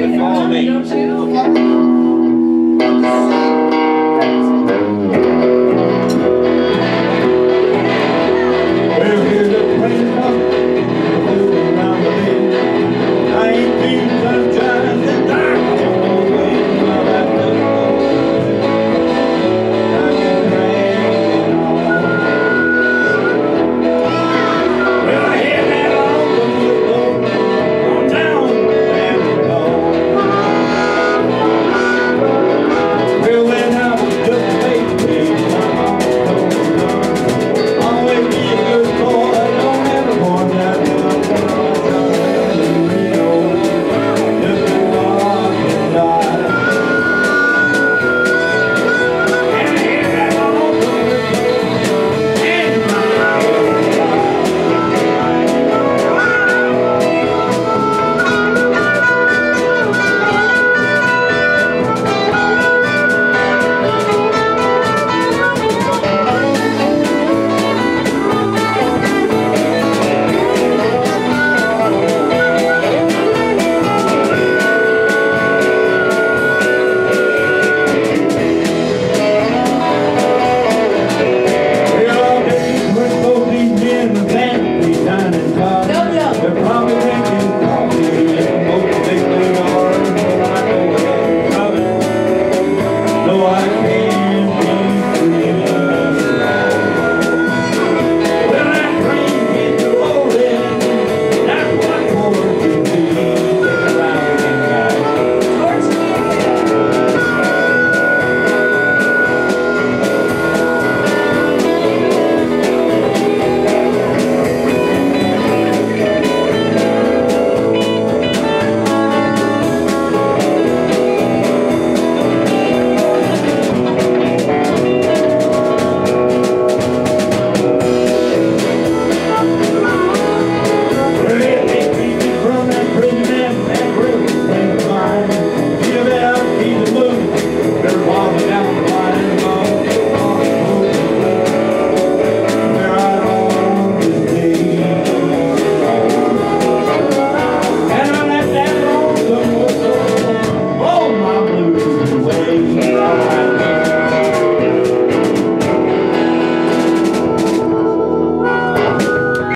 to follow me.